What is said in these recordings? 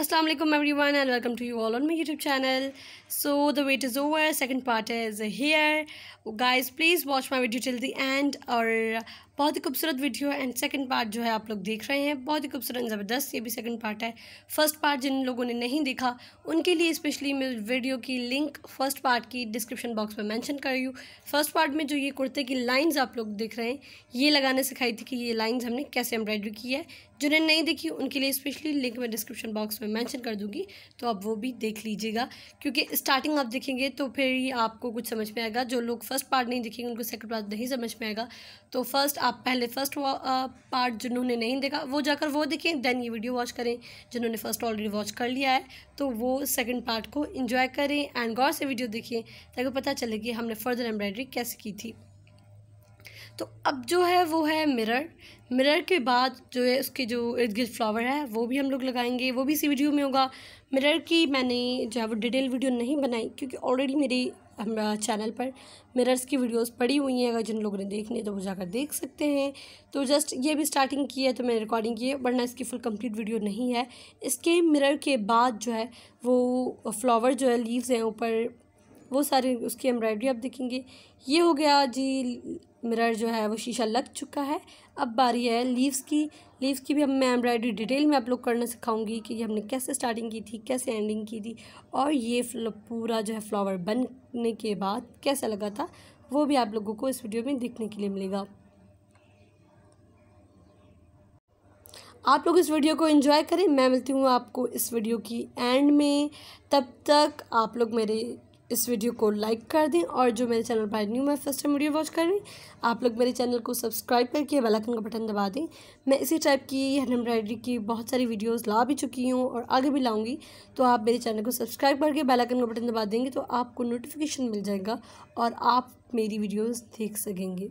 Assalamu alaikum everyone and welcome to you all on my YouTube channel. So the wait is over. Second part is here. Guys, please watch my video till the end. और बहुत ही खूबसूरत video है। And second part जो है आप लोग देख रहे हैं, बहुत ही खूबसूरत ज़बरदस्त ये भी सेकंड पार्ट है। फ़र्स्ट पार्ट जिन लोगों ने नहीं देखा, उनके लिए स्पेशली मैं वीडियो की लिंक फ़र्स्ट पार्ट की डिस्क्रिप्शन बॉक्स में मेंशन कर रही हूँ। फ़र्स्ट पार्ट में जो ये कुर्ते की लाइंस आप लोग देख रहे हैं, ये लगाने सिखाई थी कि ये लाइन्स हमने कैसे एम्ब्रॉयडरी की है। जिन्हें नहीं देखी, उनके लिए स्पेशली लिंक मैं डिस्क्रिप्शन बॉक्स में मैंशन कर दूँगी तो आप वो भी देख लीजिएगा। क्योंकि स्टार्टिंग आप देखेंगे तो फिर ही आपको कुछ समझ में आएगा। जो लोग फ़र्स्ट पार्ट नहीं देखेंगे, उनको सेकंड पार्ट नहीं समझ में आएगा। तो फ़र्स्ट आप पहले फ़र्स्ट पार्ट जिन्होंने नहीं देखा, वो जाकर वो देखें देन ये वीडियो वॉच करें, जिन्होंने फ़र्स्ट ऑलरेडी वॉच कर लिया है तो वो सेकंड पार्ट को इन्जॉय करें एंड गौर से वीडियो देखें ताकि पता चले कि हमने फर्दर एम्ब्रॉयडरी कैसे की थी। तो अब जो है, वो है मिरर मिरर के बाद जो है, उसके जो इर्द गिर्द फ्लावर है, वो भी हम लोग लगाएँगे, वो भी इसी वीडियो में होगा। मिरर की मैंने जो है, वो डिटेल वीडियो नहीं बनाई, क्योंकि ऑलरेडी मेरी चैनल पर मिरर्स की वीडियोस पड़ी हुई हैं, अगर जिन लोगों ने देखनी है तो वो जाकर देख सकते हैं। तो जस्ट ये भी स्टार्टिंग की है तो मैंने रिकॉर्डिंग की है, वरना इसकी फुल कंप्लीट वीडियो नहीं है। इसके मिरर के बाद जो है, वो फ्लावर जो है लीव्स हैं ऊपर, वो सारे उसकी एम्ब्रॉयडरी आप देखेंगे। ये हो गया जी मिरर जो है वो शीशा लग चुका है। अब बारी है लीव्स की। लीव्स की भी हम मैं एम्ब्रॉयडरी डिटेल में आप लोग करना सिखाऊँगी कि हमने कैसे स्टार्टिंग की थी, कैसे एंडिंग की थी और ये पूरा जो है फ्लावर बनने के बाद कैसा लगा था, वो भी आप लोगों को इस वीडियो में देखने के लिए मिलेगा। आप लोग इस वीडियो को एंजॉय करें। मैं मिलती हूँ आपको इस वीडियो की एंड में। तब तक आप लोग मेरे इस वीडियो को लाइक कर दें और जो मेरे चैनल पर न्यू मैं फ़र्स्ट टाइम वीडियो वॉच कर रही आप लोग मेरे चैनल को सब्सक्राइब करके बेल आइकन का बटन दबा दें। मैं इसी टाइप की हैंड एम्ब्रॉयडरी की बहुत सारी वीडियोस ला भी चुकी हूँ और आगे भी लाऊँगी। तो आप मेरे चैनल को सब्सक्राइब करके बेल आइकन का बटन दबा देंगे तो आपको नोटिफिकेशन मिल जाएगा और आप मेरी वीडियोज़ देख सकेंगे।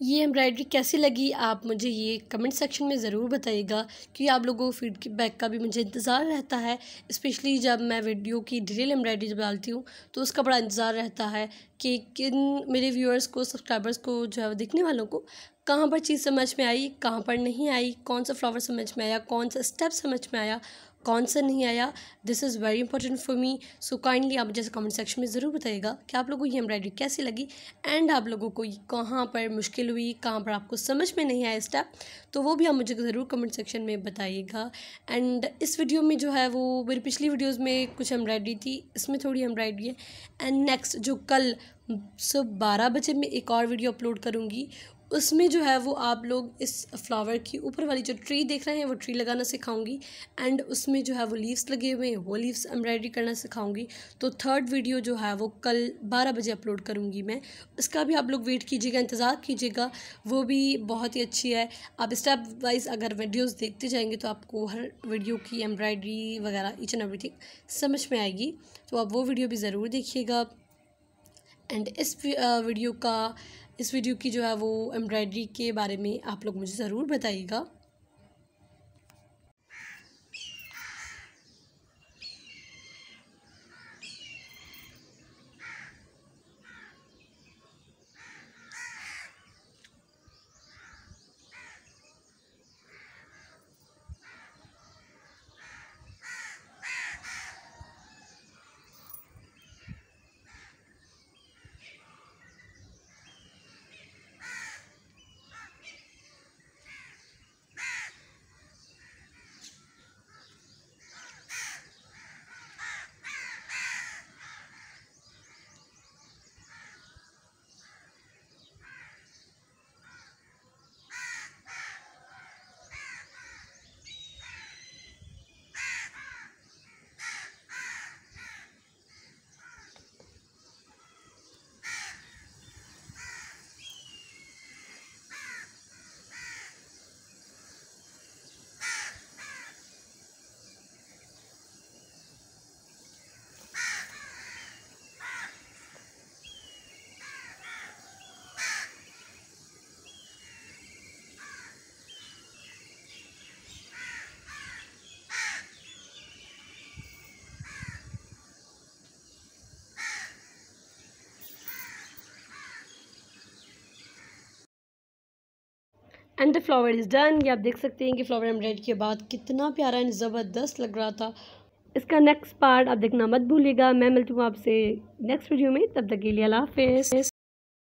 ये एम्ब्रॉयडरी कैसी लगी? आप मुझे ये कमेंट सेक्शन में ज़रूर बताइएगा कि आप लोगों को फीडबैक का भी मुझे इंतज़ार रहता है स्पेशली जब मैं वीडियो की डिटेल एम्ब्रॉयडरी जब डालती हूँ तो उसका बड़ा इंतज़ार रहता है कि किन मेरे व्यूअर्स को सब्सक्राइबर्स को, जो है देखने वालों को, कहाँ पर चीज़ समझ में आई, कहाँ पर नहीं आई, कौन सा फ्लावर समझ में आया, कौन सा स्टेप समझ में आया कौन सा नहीं आया? This is very important for me so kindly आप जैसे कमेंट सेक्शन में ज़रूर बताइएगा कि आप लोगों को ये एम्ब्रॉयडरी कैसी लगी एंड आप लोगों को कहाँ पर मुश्किल हुई, कहाँ पर आपको समझ में नहीं आया स्टेप तो वो भी आप मुझे ज़रूर कमेंट सेक्शन में बताइएगा। एंड इस वीडियो में जो है वो मेरी पिछली वीडियोज़ में कुछ एम्ब्रॉयडरी थी, इसमें थोड़ी एम्ब्रॉयडरी है। एंड नेक्स्ट जो कल सुबह बारह बजे मैं एक और वीडियो अपलोड करूँगी उसमें जो है वो आप लोग इस फ्लावर की ऊपर वाली जो ट्री देख रहे हैं, वो ट्री लगाना सिखाऊँगी। एंड उसमें जो है वो लीव्स लगे हुए हैं, वो लीव्स एम्ब्रॉयडरी करना सिखाऊँगी। तो थर्ड वीडियो जो है वो कल बारह बजे अपलोड करूँगी मैं। उसका भी आप लोग वेट कीजिएगा, इंतज़ार कीजिएगा। वो भी बहुत ही अच्छी है। आप स्टेप वाइज अगर वीडियोज़ देखते जाएँगे तो आपको हर वीडियो की एम्ब्रॉयडरी वगैरह ईच एंड एवरीथिंग समझ में आएगी। तो आप वो वीडियो भी ज़रूर देखिएगा। एंड इस वीडियो का इस वीडियो की जो है वो एम्ब्रॉयडरी के बारे में आप लोग मुझे ज़रूर बताइएगा। And the flower is done ये आप देख सकते हैं कि फ्लावर एम्ब्रॉयड के बाद कितना प्यारा एंड ज़बरदस्त लग रहा था। इसका नेक्स्ट पार्ट आप देखना मत भूलिएगा। मैं मिलती हूँ आपसे नेक्स्ट वीडियो में। तब तक के लिए अल्लाह हाफिज़।